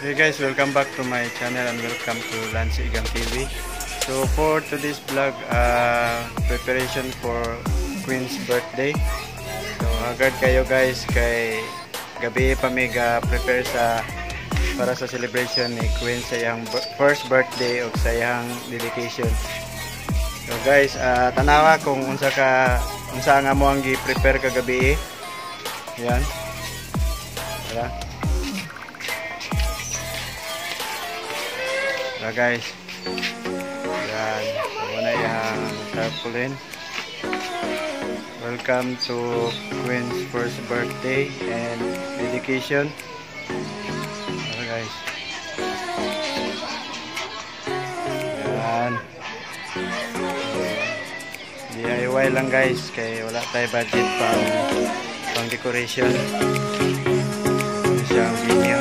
Hey guys, welcome back to my channel and welcome to Lance Igang TV. So for today's vlog, uh, preparation for Queen's birthday. So agad kayo guys kay gabi pa may prepare sa para sa celebration ni Queen sa iyang first birthday o sa iyang dedication. So guys, uh, tanawa kung unsa ka unsa nga mo ang gi-prepare kagabi. Yan. Tara. Tara guys. Yan. Muna yung tarpaulin. Welcome to Queen's first birthday and dedication. Tara guys. Yan. DIY lang guys kay wala tayo budget pang pang decoration. Siyang venue.